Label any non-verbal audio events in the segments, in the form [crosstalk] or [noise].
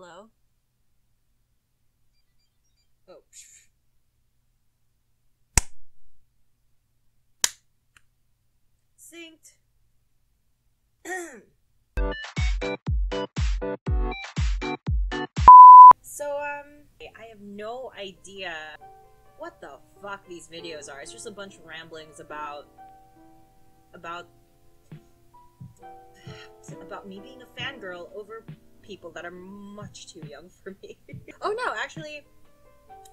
Hello? Oh. Synced. so, um, I have no idea what the fuck these videos are. It's just a bunch of ramblings about about about me being a fangirl over people that are much too young for me. [laughs] oh no, actually,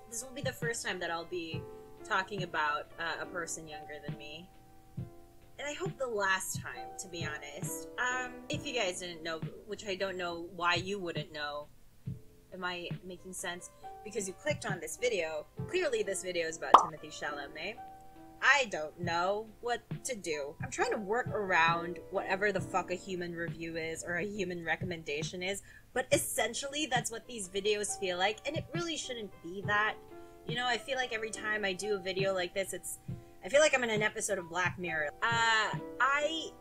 this will be the first time that I'll be talking about uh, a person younger than me. And I hope the last time, to be honest. Um, if you guys didn't know, which I don't know why you wouldn't know, am I making sense? Because you clicked on this video. Clearly, this video is about Timothy Chalamet. I don't know what to do. I'm trying to work around whatever the fuck a human review is or a human recommendation is, but essentially that's what these videos feel like, and it really shouldn't be that. You know, I feel like every time I do a video like this, it's. I feel like I'm in an episode of Black Mirror. Uh, I.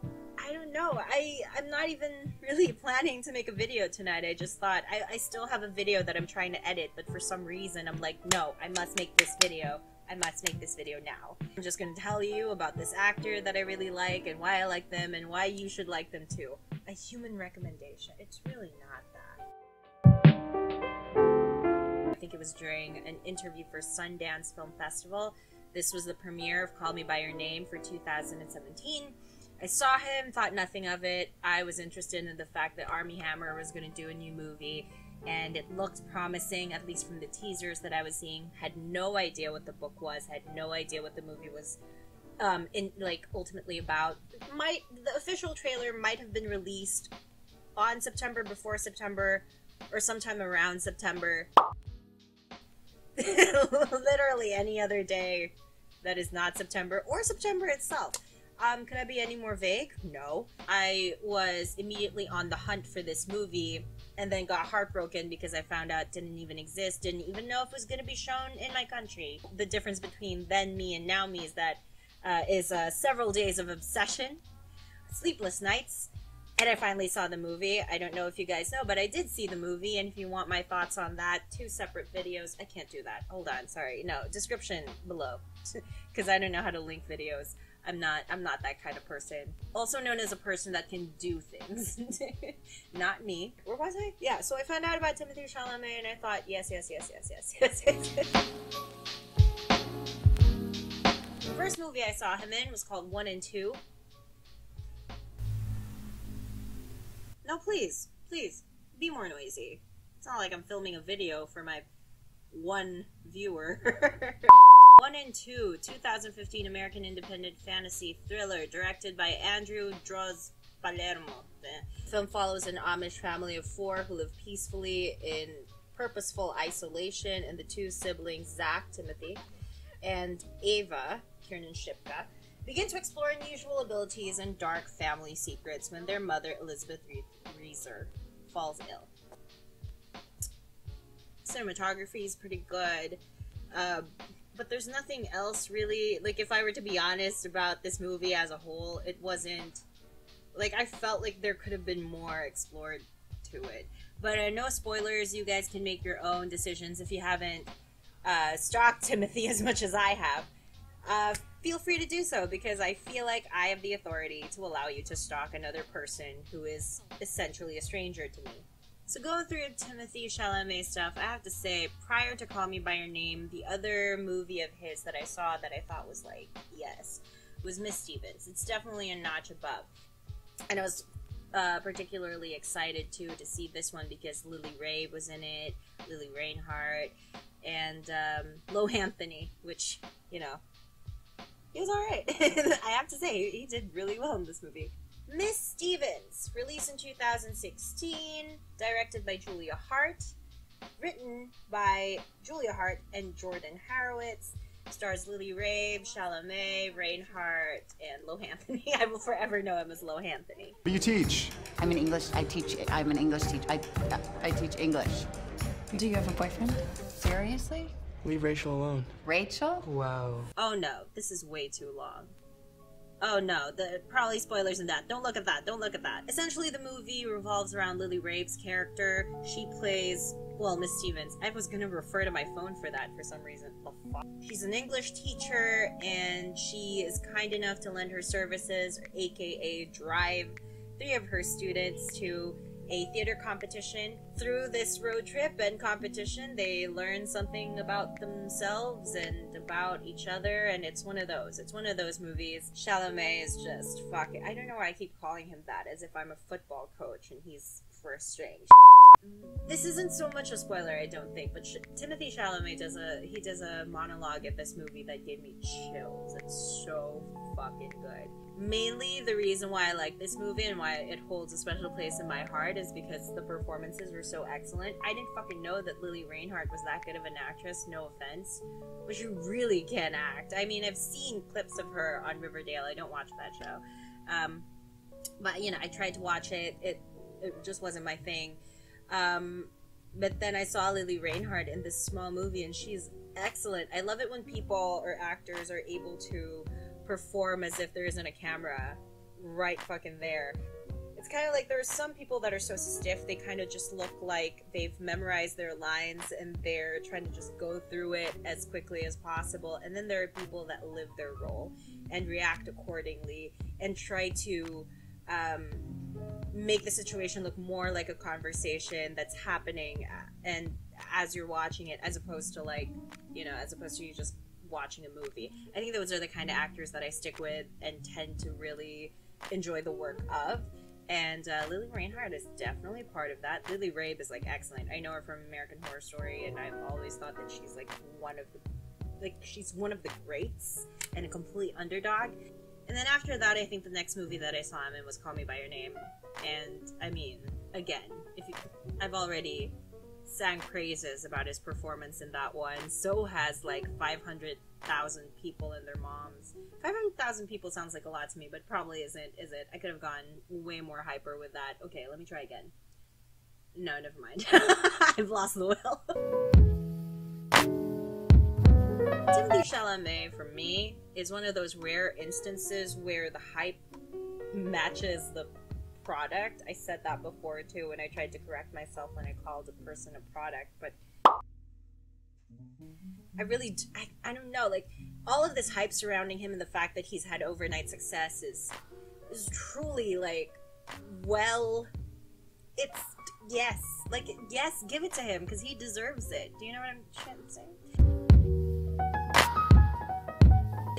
I don't know. I, I'm not even [laughs] really planning to make a video tonight. I just thought I, I still have a video that I'm trying to edit, but for some reason I'm like, no, I must make this video. I must make this video now. I'm just gonna tell you about this actor that I really like and why I like them and why you should like them too. A human recommendation. It's really not that. I think it was during an interview for Sundance Film Festival. This was the premiere of Call Me By Your Name for 2017. I saw him, thought nothing of it. I was interested in the fact that Armie Hammer was going to do a new movie and it looked promising, at least from the teasers that I was seeing. Had no idea what the book was, had no idea what the movie was, um, in like ultimately about. Might the official trailer might have been released on September before September, or sometime around September. [laughs] Literally any other day that is not September or September itself. Um, could I be any more vague? No. I was immediately on the hunt for this movie and then got heartbroken because I found out it didn't even exist, didn't even know if it was going to be shown in my country. The difference between then me and now me is that uh, is uh, several days of obsession, sleepless nights, and I finally saw the movie. I don't know if you guys know, but I did see the movie, and if you want my thoughts on that, two separate videos. I can't do that. Hold on, sorry. No, description below, [laughs] because I don't know how to link videos. I'm not I'm not that kind of person. Also known as a person that can do things. [laughs] not me. Where was I? Yeah, so I found out about Timothy Chalamet and I thought, yes, yes, yes, yes, [laughs] yes, yes, yes. the first movie I saw him in was called One and Two. No, please, please, be more noisy. It's not like I'm filming a video for my one viewer. [laughs] 1 and 2, 2015 American independent fantasy thriller directed by Andrew Droz Palermo. The film follows an Amish family of four who live peacefully in purposeful isolation, and the two siblings, Zach, Timothy, and Ava, Kiernan Shipka, begin to explore unusual abilities and dark family secrets when their mother, Elizabeth Reeser, falls ill. Cinematography is pretty good. Uh, but there's nothing else really. Like, if I were to be honest about this movie as a whole, it wasn't. Like, I felt like there could have been more explored to it. But uh, no spoilers. You guys can make your own decisions if you haven't uh, stalked [laughs] Timothy as much as I have. Uh, feel free to do so because I feel like I have the authority to allow you to stalk another person who is essentially a stranger to me. So going through Timothy Chalamet stuff, I have to say, prior to Call Me by Your Name, the other movie of his that I saw that I thought was like, yes, was Miss Stevens. It's definitely a notch above, and I was uh, particularly excited too to see this one because Lily Rabe was in it, Lili Reinhart, and um, Lohanthony, which you know, he was all right. [laughs] I have to say, he did really well in this movie. Miss Stevens, released in 2016, directed by Julia Hart, written by Julia Hart and Jordan Horowitz, stars Lily Rabe, Chalamet, Reinhart, and Lohanthony. [laughs] I will forever know him as Lohanthony. What do you teach? I'm an English. I teach. I'm an English teacher. I I teach English. Do you have a boyfriend? Seriously? Leave Rachel alone. Rachel? Wow. Oh no, this is way too long. Oh no, the probably spoilers in that. Don't look at that. Don't look at that. Essentially, the movie revolves around Lily Rabe's character. She plays well, Miss Stevens. I was gonna refer to my phone for that for some reason. She's an English teacher, and she is kind enough to lend her services, aka drive three of her students to a theater competition. Through this road trip and competition, they learn something about themselves and about each other, and it's one of those. It's one of those movies. Chalamet is just fucking. I don't know why I keep calling him that, as if I'm a football coach and he's first string. This isn't so much a spoiler, I don't think, but Sh- Timothy Chalamet does a he does a monologue at this movie that gave me chills. It's so fucking good. Mainly the reason why I like this movie and why it holds a special place in my heart is because the performances were so excellent. I didn't fucking know that Lili Reinhart was that good of an actress, no offense. But she really can act. I mean, I've seen clips of her on Riverdale. I don't watch that show. Um, but, you know, I tried to watch it. It, it just wasn't my thing. Um, but then I saw Lili Reinhart in this small movie and she's excellent. I love it when people or actors are able to perform as if there isn't a camera right fucking there. It's kind of like there's some people that are so stiff they kind of just look like they've memorized their lines and they're trying to just go through it as quickly as possible. And then there are people that live their role and react accordingly and try to um, make the situation look more like a conversation that's happening uh, and as you're watching it as opposed to like you know as opposed to you just watching a movie. I think those are the kind of actors that I stick with and tend to really enjoy the work of. And uh, Lili Reinhart is definitely part of that. Lily Rabe is like excellent. I know her from American Horror Story, and I've always thought that she's like one of the like she's one of the greats and a complete underdog. And then after that, I think the next movie that I saw him in was Call Me by Your Name. And I mean, again, if you, I've already sang praises about his performance in that one. So has like 500,000 people and their moms. 500,000 people sounds like a lot to me, but probably isn't, is it? I could have gone way more hyper with that. Okay, let me try again. No, never mind. [laughs] I've lost the will. [laughs] Timothy Chalamet, for me, is one of those rare instances where the hype matches the product. I said that before too, and I tried to correct myself when I called a person a product, but I really, I, I don't know, like all of this hype surrounding him and the fact that he's had overnight success is is truly like, well, it's yes, like yes, give it to him because he deserves it. Do you know what I'm trying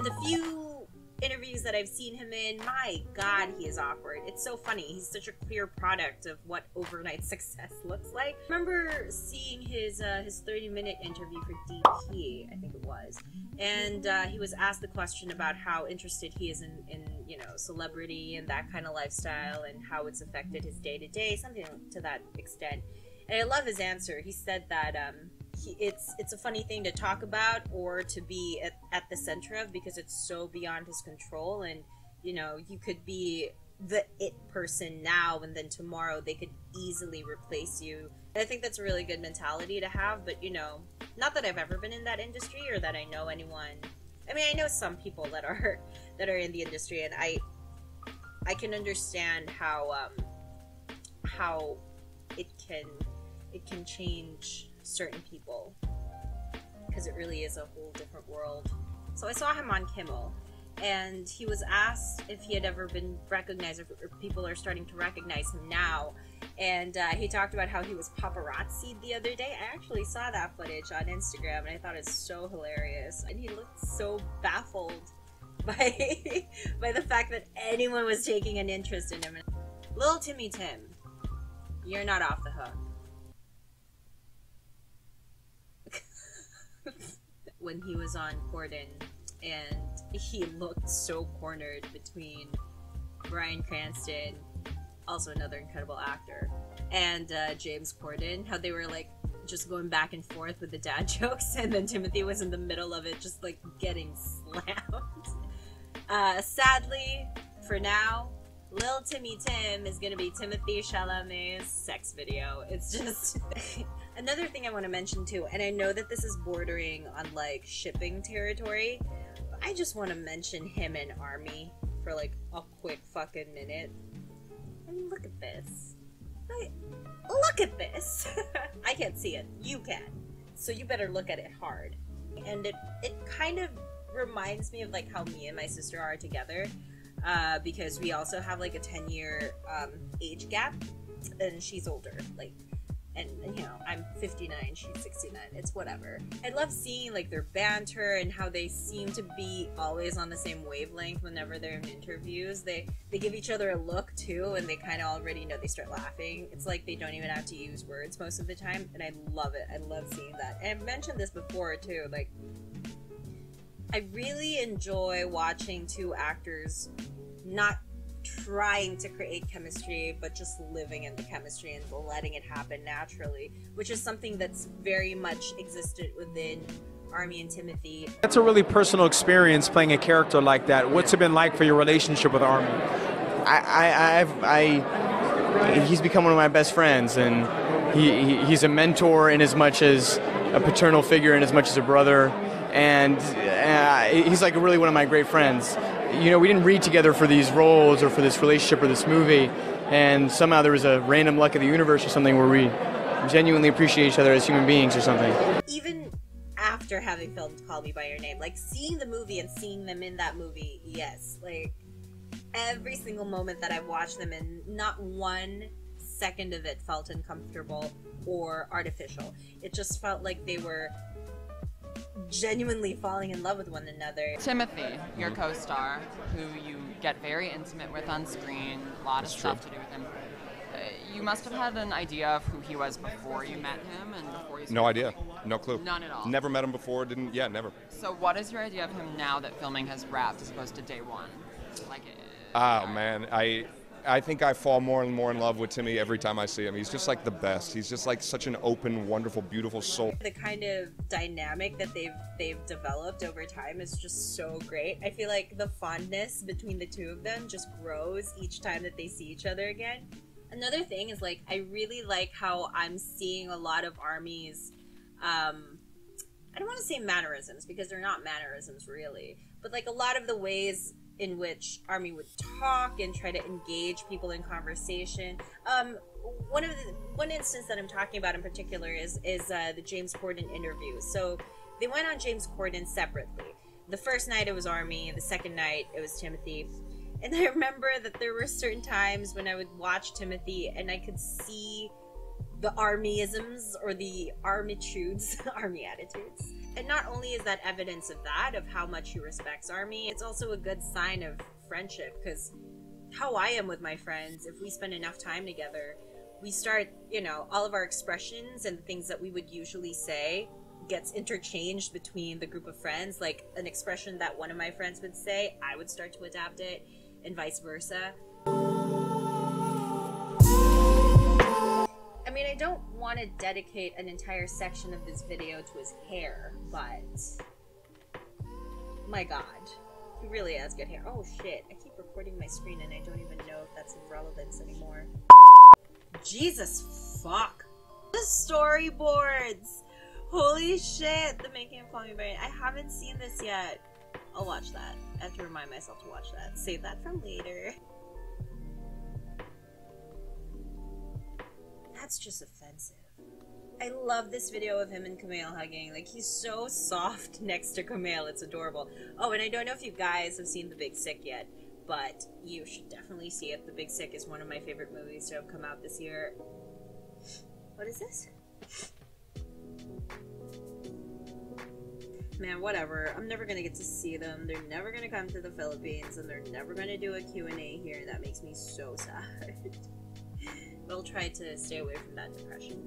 the few interviews that I've seen him in, my god, he is awkward. It's so funny. He's such a clear product of what overnight [laughs] success looks like. I remember seeing his uh, his 30 minute interview for DP, I think it was, and uh, he was asked the question about how interested he is in, in you know celebrity and that kind of lifestyle and how it's affected his day to day, something to that extent. And I love his answer. He said that. Um, it's it's a funny thing to talk about or to be at, at the center of because it's so beyond his control and you know you could be the it person now and then tomorrow they could easily replace you. And i think that's a really good mentality to have but you know not that i've ever been in that industry or that i know anyone. I mean i know some people that are [laughs] that are in the industry and i i can understand how um how it can it can change certain people because it really is a whole different world. So I saw him on Kimmel, and he was asked if he had ever been recognized, or if people are starting to recognize him now. And uh, he talked about how he was paparazzi the other day. I actually saw that footage on Instagram, and I thought it's so hilarious. And he looked so baffled [laughs] by by the fact that anyone was taking an interest in him. Little Timmy Tim, you're not off the hook. [laughs] when he was on Corden, and he looked so cornered between Bryan Cranston, also another incredible actor, and uh, James Corden. How they were like just going back and forth with the dad [laughs] jokes, and then Timothy was in the middle of it, just like getting [laughs] slammed. Uh, sadly, for now, Lil Timmy Tim is gonna be Timothy Chalamet's sex video. It's just [laughs] another thing I want to mention too, and I know that this is bordering on like shipping territory. But I just want to mention him and Armie for like a quick fucking minute. And look at this. Like, look at this. [laughs] I can't see it. You can. So you better look at it hard. And it it kind of reminds me of like how me and my sister are together. Uh, because we also have like a 10 year um, age gap and she's older like and you know i'm 59 she's 69 it's whatever. I love seeing like their banter and how they seem to be always on the same wavelength whenever they're in interviews. They they give each other a look too and they kind of already know they start laughing. It's like they don't even have to use words most of the time and i love it. I love seeing that. And i've mentioned this before too like i really enjoy watching two actors not trying to create chemistry, but just living in the chemistry and letting it happen naturally, which is something that's very much existed within Armie and Timothy. That's a really personal experience playing a character like that. What's it been like for your relationship with Armie? I, I, I've, I, he's become one of my best friends, and he, he, he's a mentor in as much as a paternal figure, in as much as a brother, and uh, he's like really one of my great friends you know, we didn't read together for these roles or for this relationship or this movie, and somehow there was a random luck of the universe or something where we genuinely appreciate each other as human beings or something. Even after having filmed Call Me By Your Name, like seeing the movie and seeing them in that movie, yes, like every single moment that I've watched them in, not one second of it felt uncomfortable or artificial. It just felt like they were genuinely falling in love with one another. Timothy, your mm-hmm. co-star, who you get very intimate with on screen, a lot of That's stuff true. to do with him. Uh, you must have had an idea of who he was before you met him and before you. No idea. No clue. None at all. Never met him before. Didn't. Yeah, never. So, what is your idea of him now that filming has wrapped, as opposed to day one? Like, Oh man, I I think I fall more and more in love with Timmy every time I see him. He's just like the best. He's just like such an open, wonderful, beautiful soul. The kind of dynamic that they've they've developed over time is just so great. I feel like the fondness between the two of them just grows each time that they see each other again. Another thing is like I really like how I'm seeing a lot of Armie's um I don't want to say mannerisms because they're not mannerisms really, but like a lot of the ways in which Armie would talk and try to engage people in conversation. Um, one of the one instance that I'm talking about in particular is is uh, the James Corden interview. So they went on James Corden separately. The first night it was Armie, the second night it was Timothy. And I remember that there were certain times when I would watch Timothy and I could see the armyisms or the armitudes, [laughs] army attitudes. And not only is that evidence of that, of how much he respects Armie, it's also a good sign of friendship because how I am with my friends, if we spend enough time together, we start, you know, all of our expressions and things that we would usually say gets interchanged between the group of friends. Like an expression that one of my friends would say, I would start to adapt it, and vice versa. Mean, I don't want to dedicate an entire section of this video to his hair, but my god, he really has good hair. Oh shit, I keep recording my screen and I don't even know if that's of relevance anymore. Jesus fuck. The storyboards! Holy shit, the making of Call Me By I haven't seen this yet. I'll watch that. I have to remind myself to watch that. Save that for later. That's just offensive. I love this video of him and Kumail hugging. Like, he's so soft [laughs] next to Kumail. It's adorable. Oh, and I don't know if you guys have seen The Big Sick yet, but you should definitely see it. The Big Sick is one of my favorite movies to have come out this year. What is this? Man, whatever. I'm never gonna get to see them. They're never gonna come to the Philippines, and they're never gonna do a Q&A here, that makes me so [laughs] sad. We'll try to stay away from that depression.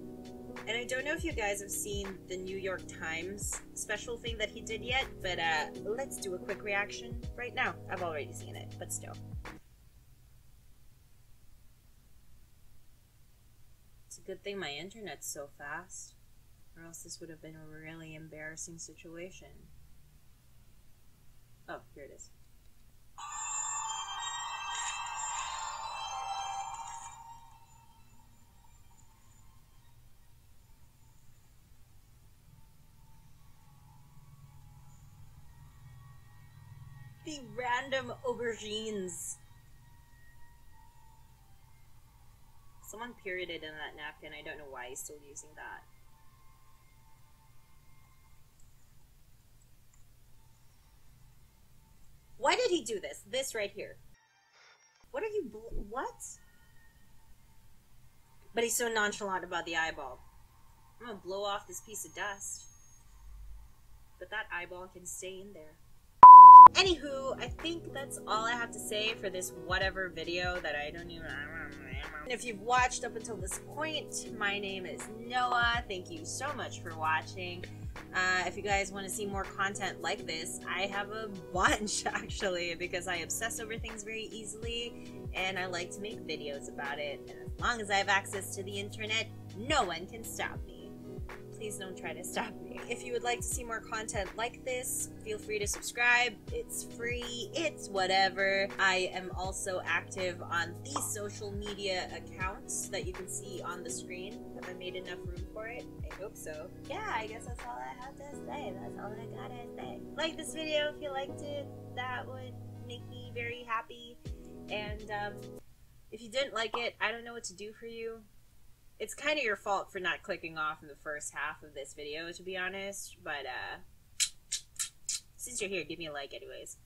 And I don't know if you guys have seen the New York Times special thing that he did yet, but uh, let's do a quick reaction right now. I've already seen it, but still. It's a good thing my internet's so fast, or else this would have been a really embarrassing situation. Oh, here it is. Random aubergines. Someone perioded in that napkin. I don't know why he's still using that. Why did he do this? This right here. What are you? What? But he's so nonchalant about the eyeball. I'm gonna blow off this piece of dust. But that eyeball can stay in there. Anywho, I think that's all I have to say for this whatever video that I don't even. If you've watched up until this point, my name is Noah. Thank you so much for watching. Uh, if you guys want to see more content like this, I have a bunch [laughs] actually because I obsess over things very easily and I like to make videos about it. And as long as I have access to the internet, no one can stop me please don't try to stop me. If you would like to see more content like this, feel free to subscribe. It's free, it's whatever. I am also active on these social media accounts that you can see on the screen. Have I made enough room for it? I hope so. Yeah, I guess that's all I have to say. That's all I gotta say. Like this video if you liked it. That would make me very happy. And um, if you didn't like it, I don't know what to do for you it's kind of your fault for not clicking off in the first half of this video, to be honest. But uh, since you're here, give me a like, anyways.